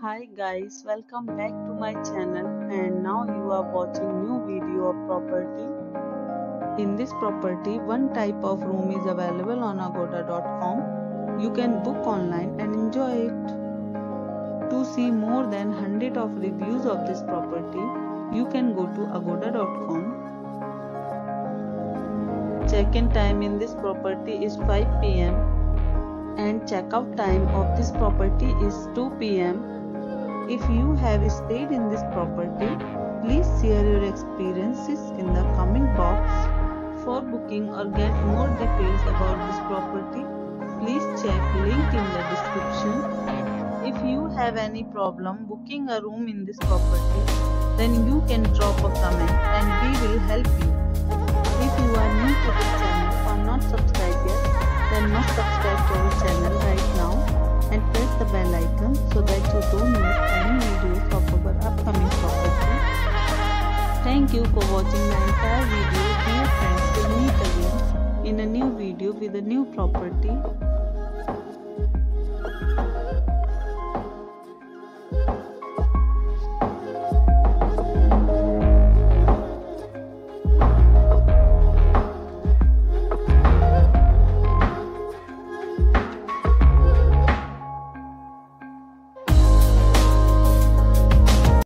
Hi guys, welcome back to my channel and now you are watching new video of property. In this property, one type of room is available on agoda.com. You can book online and enjoy it. To see more than 100 of reviews of this property, you can go to agoda.com. Check-in time in this property is 5 pm and checkout time of this property is 2 pm. If you have stayed in this property, please share your experiences in the comment box. For booking or get more details about this property, please check link in the description. If you have any problem booking a room in this property, then you can drop a comment and we will help you. If you are new to this channel or not subscribed yet, then must subscribe to our channel right now and press the bell icon so that you don't miss Thank you for watching my entire video. Dear friends, we'll meet again in a new video with a new property.